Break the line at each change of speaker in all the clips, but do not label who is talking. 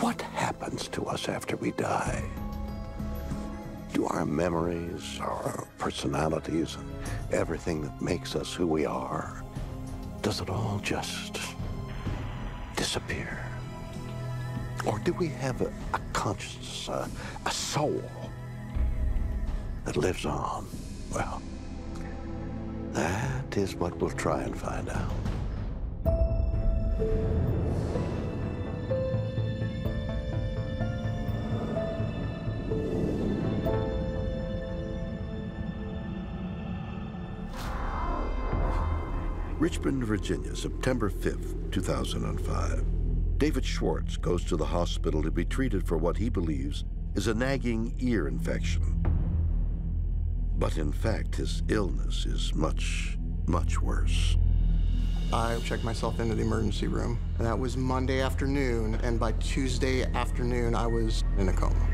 What happens to us after we die? Do our memories, our personalities, and everything that makes us who we are, does it all just disappear? Or do we have a, a conscience, a, uh, a soul that lives on? Well, that is what we'll try and find out. Richmond, Virginia, September 5th, 2005. David Schwartz goes to the hospital to be treated for what he believes is a nagging ear infection. But in fact, his illness is much, much worse.
I checked myself into the emergency room, and that was Monday afternoon, and by Tuesday afternoon, I was in a coma.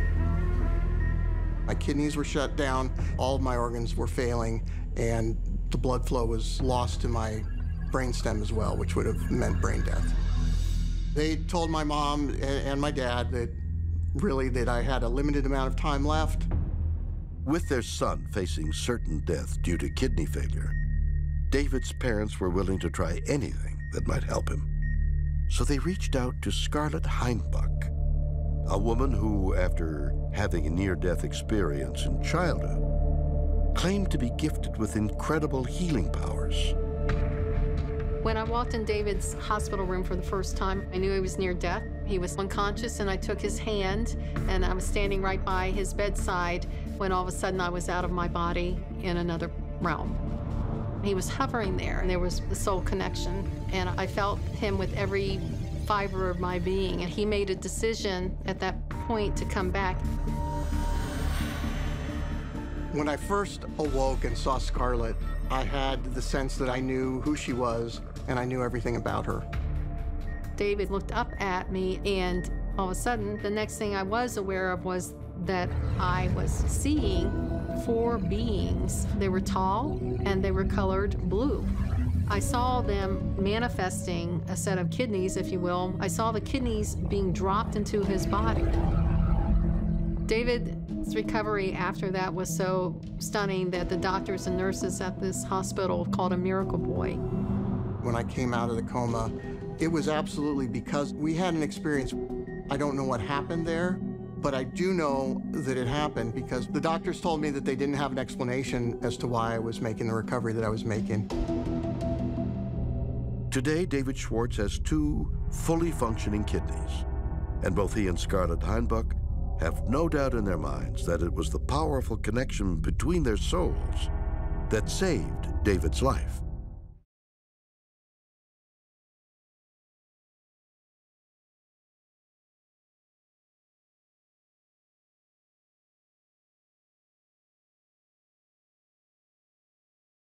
My kidneys were shut down, all of my organs were failing, and the blood flow was lost to my brainstem as well, which would have meant brain death. They told my mom and my dad that really that I had a limited amount of time left.
With their son facing certain death due to kidney failure, David's parents were willing to try anything that might help him. So they reached out to Scarlett Heinbuch, a woman who, after having a near-death experience in childhood, claimed to be gifted with incredible healing powers.
When I walked in David's hospital room for the first time, I knew he was near death. He was unconscious, and I took his hand, and I was standing right by his bedside when all of a sudden I was out of my body in another realm. He was hovering there, and there was the soul connection, and I felt him with every fiber of my being, and he made a decision at that point to come back.
When I first awoke and saw Scarlett, I had the sense that I knew who she was and I knew everything about her.
David looked up at me, and all of a sudden, the next thing I was aware of was that I was seeing four beings. They were tall and they were colored blue. I saw them manifesting a set of kidneys, if you will. I saw the kidneys being dropped into his body. David's recovery after that was so stunning that the doctors and nurses at this hospital called him Miracle Boy.
When I came out of the coma, it was absolutely because we had an experience. I don't know what happened there, but I do know that it happened because the doctors told me that they didn't have an explanation as to why I was making the recovery that I was making.
Today, David Schwartz has two fully functioning kidneys, and both he and Scarlett Heinbuch have no doubt in their minds that it was the powerful connection between their souls that saved David's life.